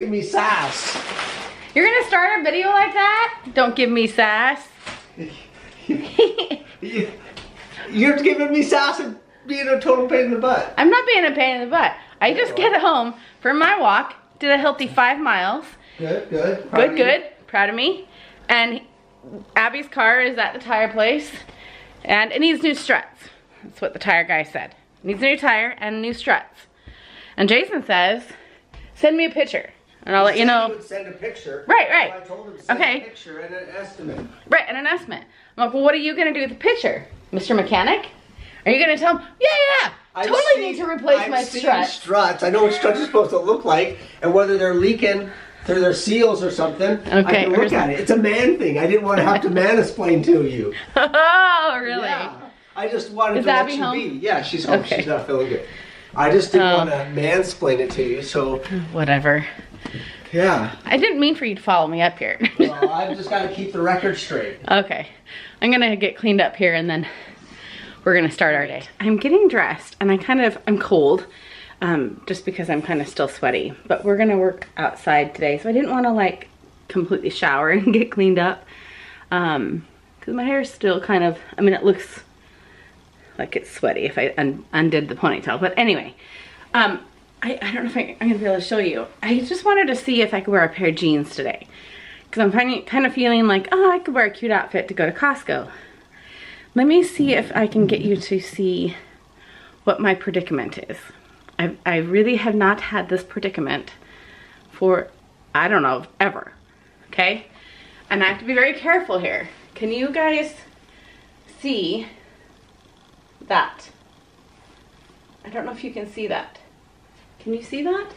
Give me sass. You're gonna start a video like that? Don't give me sass. You, you're giving me sass and being a total pain in the butt. I'm not being a pain in the butt. I just get home from my walk, did a healthy five miles. Good, good. Proud Good, good. Proud of me. And Abby's car is at the tire place. And it needs new struts. That's what the tire guy said. needs a new tire and new struts. And Jason says, send me a picture. And I'll let you know. would send a picture. Right, right. So I told him send Okay. a picture and an estimate. Right, and an estimate. I'm like, well, what are you gonna do with the picture? Mr. Mechanic? Are you gonna tell him, yeah, yeah, I've totally seen- need to replace I've my seen struts. I know what struts are supposed to look like and whether they're leaking through their seals or something. Okay. I can look at it. It's a man thing. I didn't want to have to mansplain to you. oh, really? Yeah. I just wanted Is to let Abby you home? be. Yeah, she's home. Okay. She's not feeling good. I just didn't Oh. want to mansplain it to you. So Whatever. Yeah. I didn't mean for you to follow me up here. Well, I've just got to keep the record straight. okay. I'm gonna get cleaned up here and then we're gonna start our day. I'm getting dressed and I kind of, I'm cold. Um, just because I'm kind of still sweaty. But we're gonna work outside today. So I didn't wanna like completely shower and get cleaned up. Um, cause my hair is still kind of, I mean, it looks like it's sweaty if I un undid the ponytail. But anyway, um, I, I don't know if I, I'm gonna be able to show you. I just wanted to see if I could wear a pair of jeans today. Cause I'm finding, kind of feeling like, oh, I could wear a cute outfit to go to Costco. Let me see if I can get you to see what my predicament is. I, I really have not had this predicament for, I don't know, ever. Okay? And I have to be very careful here. Can you guys see that? I don't know if you can see that. Can you see that?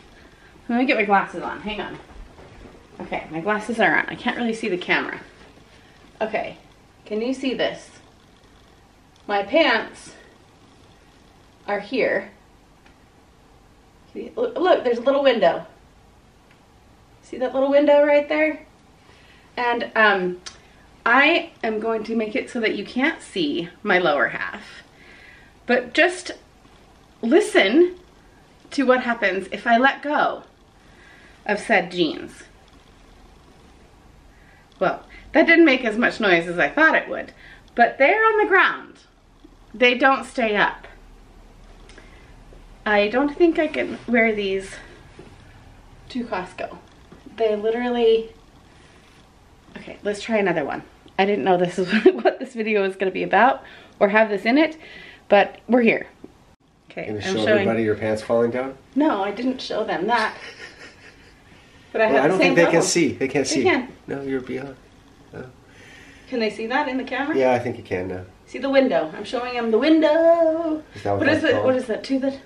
Let me get my glasses on. Hang on. Okay, my glasses are on. I can't really see the camera. Okay, can you see this? My pants are here. Look, there's a little window. See that little window right there? And um, I am going to make it so that you can't see my lower half. But just listen to what happens if I let go of said jeans. Well, that didn't make as much noise as I thought it would, but they're on the ground. They don't stay up. I don't think I can wear these to Costco. They literally, okay, let's try another one. I didn't know this is what this video was gonna be about or have this in it, but we're here. Okay, Gonna I'm show showing. everybody your pants falling down? No, I didn't show them that. But I have Well, I don't same think they can see. They can't They see. can. No, you're beyond. Can they see that in the camera? Yeah, I think you can now. See the window. I'm showing them the window. Is that what What is it? called? What is that? To the.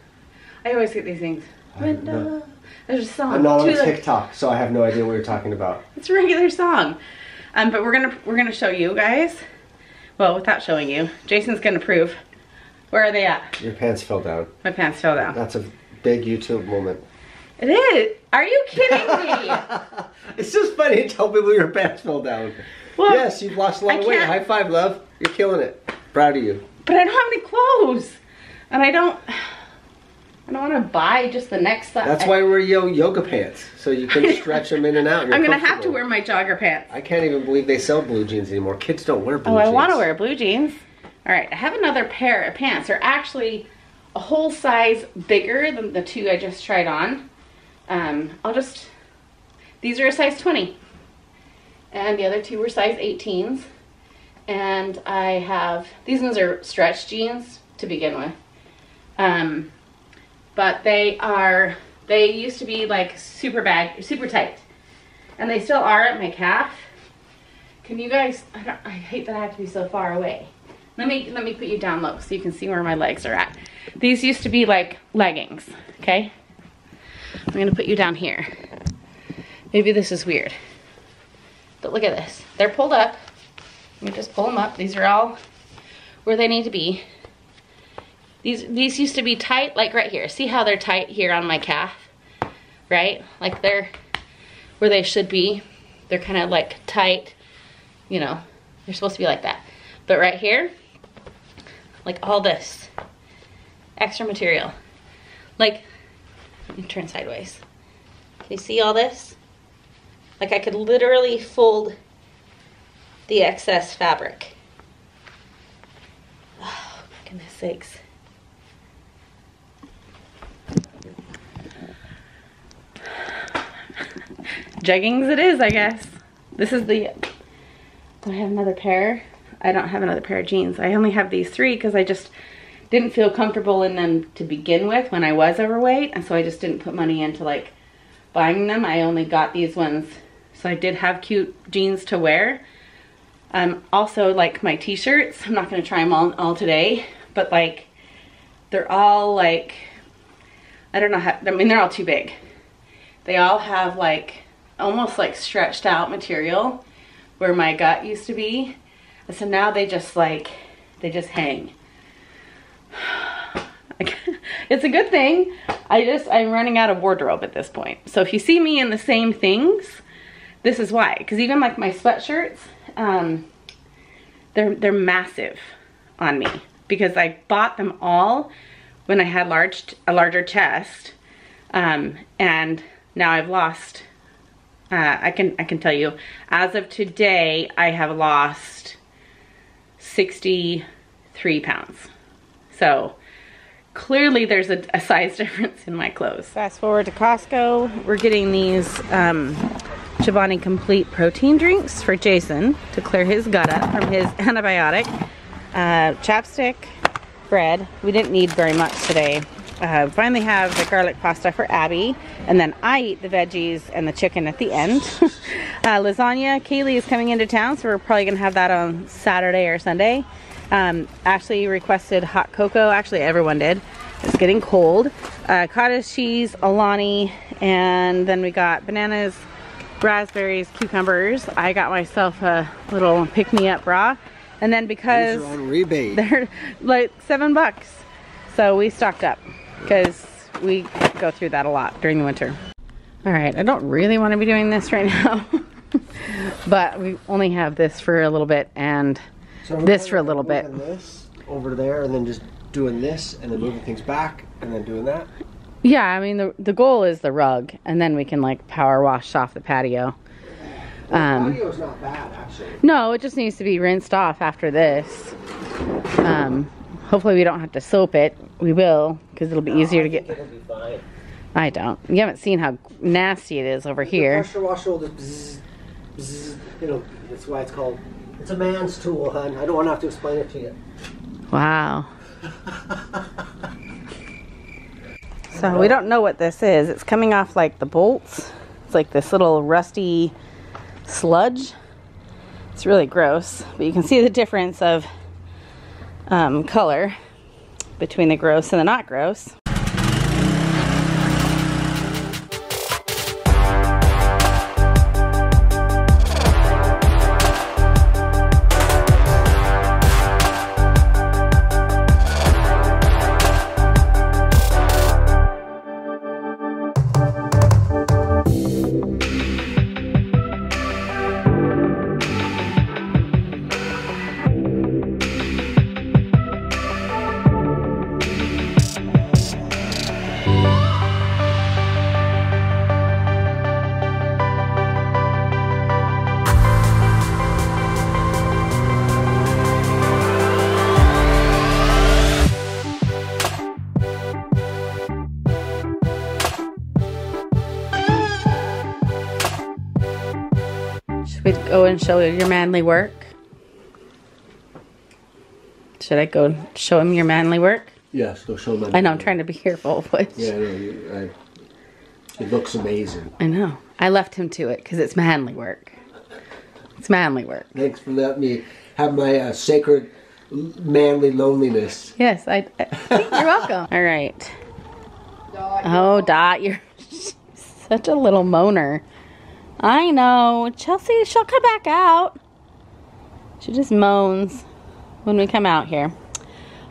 I always get these things. I don't know. Window. There's a song. I'm not on the, TikTok, so I have no idea what you're talking about. It's a regular song. Um, but we're gonna we're gonna show you guys. Well, without showing you, Jason's gonna prove. Where are they at? Your pants fell down. My pants fell down. That's a big YouTube moment. It is. Are you kidding me? it's just funny to tell people your pants fell down. Well, yes, you've lost a lot I of weight. High five, love. You're killing it. Proud of you. But I don't have any clothes, and I don't. I don't want to buy just the next size. That's why we're yo yoga pants, so you can stretch them in and out. and I'm gonna have to wear my jogger pants. I can't even believe they sell blue jeans anymore. Kids don't wear blue Oh, jeans. Oh, I want to wear blue jeans. All right, I have another pair of pants. They're actually a whole size bigger than the two I just tried on. Um, I'll just, these are a size 20. And the other two were size 18s. And I have, these ones are stretch jeans to begin with. Um, but they are, they used to be like super bag, super tight. And they still are at my calf. Can you guys? I, I hate that I have to be so far away. Let me let me put you down low so you can see where my legs are at. These used to be like leggings. Okay. I'm gonna put you down here. Maybe this is weird. But look at this. They're pulled up. Let me just pull them up. These are all where they need to be. These these used to be tight, like right here. See how they're tight here on my calf, right? Like they're where they should be. They're kind of like tight you know, they're supposed to be like that. But right here, like all this extra material, like, turn sideways. Can you see all this? Like I could literally fold the excess fabric. Oh, goodness sakes. Jeggings it is, I guess. This is the, I have another pair? I don't have another pair of jeans. I only have these three because I just didn't feel comfortable in them to begin with when I was overweight. And so I just didn't put money into like buying them. I only got these ones. So I did have cute jeans to wear. Um, also like my t-shirts, I'm not gonna try them all, all today, but like they're all like, I don't know how, I mean, they're all too big. They all have like almost like stretched out material where my gut used to be. And so now they just like, they just hang. it's a good thing. I just, I'm running out of wardrobe at this point. So if you see me in the same things, this is why. Because even like my sweatshirts, um, they're, they're massive on me. Because I bought them all when I had large, a larger chest. Um, and now I've lost, uh, I can, I can tell you, as of today, I have lost 63 pounds. So clearly there's a, a, size difference in my clothes. Fast forward to Costco, we're getting these um, Chobani Complete protein drinks for Jason to clear his gut up from his antibiotic. Uh, chapstick, bread. We didn't need very much today. Uh, finally have the garlic pasta for Abby, and then I eat the veggies and the chicken at the end. uh, lasagna, Kaylee is coming into town, so we're probably gonna have that on Saturday or Sunday. Um, Ashley requested hot cocoa. Actually, everyone did. It's getting cold. Uh, cottage cheese, Alani, and then we got bananas, raspberries, cucumbers. I got myself a little pick-me-up bra. And then because These are on rebate. they're like seven bucks. So we stocked up because we go through that a lot during the winter. All right, I don't really want to be doing this right now, but we only have this for a little bit and So this for a little bit. This over there, and then just doing this, and then moving things back, and then doing that. Yeah, I mean, the, the goal is the rug, and then we can like power wash off the patio. Um, Patio's not bad, actually. no, it just needs to be rinsed off after this. Um, hopefully we don't have to soap it. We will, because it'll be easier to get. It'll be fine. I don't. You haven't seen how nasty it is over The here. pressure washer will just bzzz, bzzz, it'll, that's why it's called. It's a man's tool, hun. I don't want to have to explain it to you. Wow. So we don't know what this is. It's coming off like the bolts. It's like this little rusty sludge. It's really gross, but you can see the difference of um, color between the gross and the not gross. Go and show your manly work? Should I go show him your manly work? Yes, go show them. I know I'm trying to be careful, but Yeah, I know. You, I, it looks amazing. I know. I left him to it because it's manly work. It's manly work. Thanks for letting me have my uh, sacred manly loneliness. Yes, I. I you're welcome. All right. Oh, Dot, you're such a little moaner. I know. Chelsea, she'll come back out. She just moans when we come out here.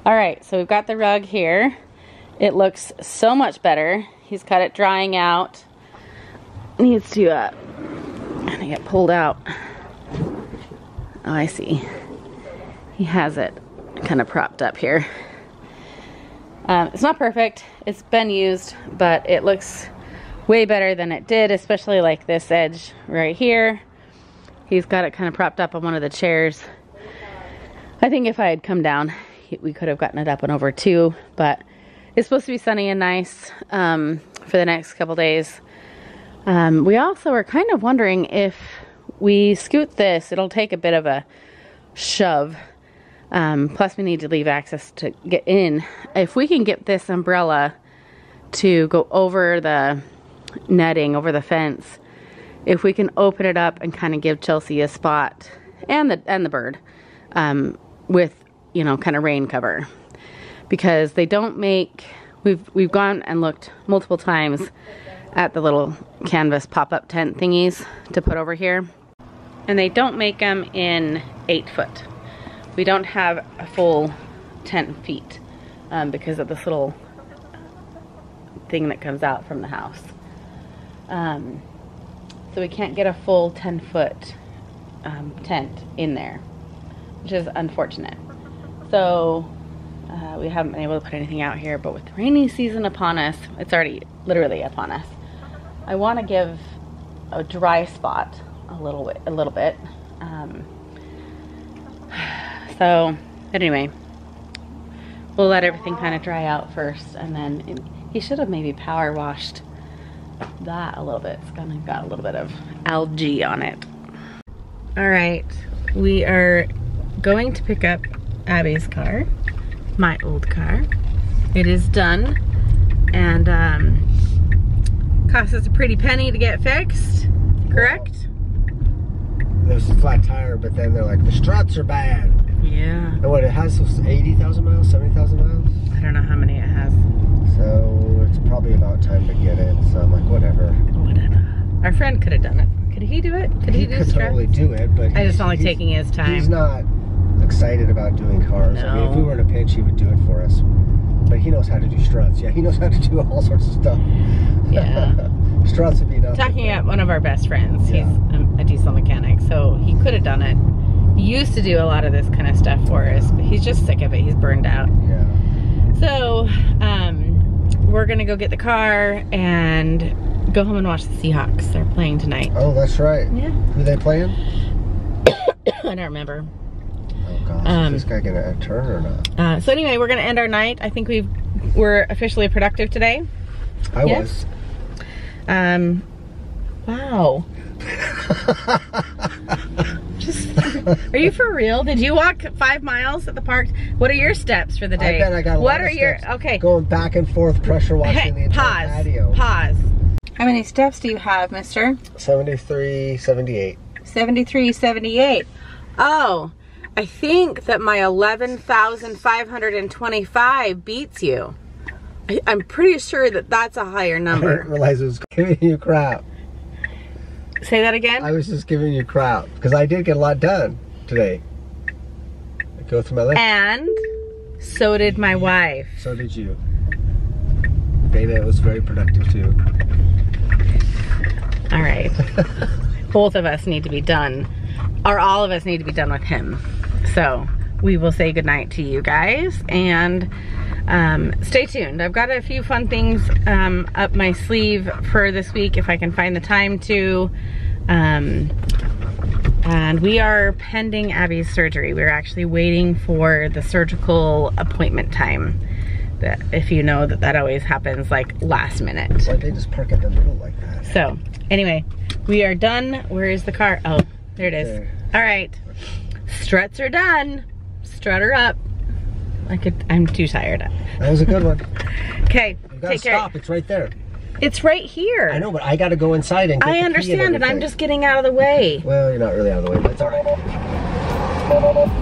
All right, so we've got the rug here. It looks so much better. He's got it drying out. Needs to uh, of get pulled out. Oh, I see. He has it kind of propped up here. Um, it's not perfect. It's been used, but it looks way better than it did, especially like this edge right here. He's got it kind of propped up on one of the chairs. I think if I had come down, we could have gotten it up and over too, but it's supposed to be sunny and nice um, for the next couple days. Um, we also are kind of wondering if we scoot this, it'll take a bit of a shove. Um, plus, we need to leave access to get in. If we can get this umbrella to go over the netting, over the fence, if we can open it up and kind of give Chelsea a spot and the and the bird um, with you know kind of rain cover. Because they don't make we've we've gone and looked multiple times at the little canvas pop-up tent thingies to put over here. And they don't make them in eight foot. We don't have a full 10 feet um, because of this little thing that comes out from the house um, so we can't get a full 10 foot um, tent in there which is unfortunate so uh, we haven't been able to put anything out here, but with the rainy season upon us, it's already literally upon us. I want to give a dry spot a little bit, a little bit. Um, so anyway, we'll let everything kind of dry out first, and then he should have maybe power washed that a little bit. It's kind of got a little bit of algae on it. All right, we are going to pick up Abby's car my old car. It is done and um, cost us a pretty penny to get fixed, correct? There's a flat tire, but then they're like, the struts are bad. Yeah. And what, it has 80,000 miles, 70,000 miles? I don't know how many it has. So it's probably about time to get it. So I'm like, whatever. Whatever. Our friend could have done it. Could he do it? Could he, he do could struts? totally do it, but I just don't like taking his time. He's not excited about doing cars. I mean, if we were in a pinch, he would do it for us. But he knows how to do struts. Yeah, he knows how to do all sorts of stuff. Yeah. struts would be nothing. Talking about one of our best friends. Yeah. He's a, a diesel mechanic, so he could have done it. He used to do a lot of this kind of stuff for us, but he's just sick of it. He's burned out. Yeah. So, um, we're gonna go get the car and go home and watch the Seahawks. They're playing tonight. Oh, that's right. Yeah. Who they playing? I don't remember. Oh gosh, Um, is this guy gonna turn or not? Uh, so anyway, we're gonna end our night. I think we've we're officially productive today. I yes. Um, wow. Just, are you for real? Did you walk five miles at the park? What are your steps for the day? I bet I got a what lot are of your okay? Going back and forth, pressure washing the Hey, entire pause. patio. Pause. How many steps do you have, Mister? 73, 78. 73, 78. Oh, I think that my 11,525 beats you. I, I'm pretty sure that that's a higher number. I didn't realize it was giving you crap. Say that again? I was just giving you crap because I did get a lot done today. I go through my list. And so did my wife. So did you. Beta was very productive too. All right. Both of us need to be done, or all of us need to be done with him. So we will say goodnight to you guys and um, stay tuned. I've got a few fun things um, up my sleeve for this week if I can find the time to. Um, and we are pending Abby's surgery. We're actually waiting for the surgical appointment time. That if you know that that always happens like last minute. Why'd they just park at the middle like that? So, anyway, we are done. Where is the car? Oh, there it is. There. All right. Struts are done. Strut her up. I could, I'm too tired. That was a good one. Okay, take care. stop. It's right there. It's right here. I know, but I gotta go inside and get I understand, and, I'm just getting out of the way. Well, you're not really out of the way, but it's all right.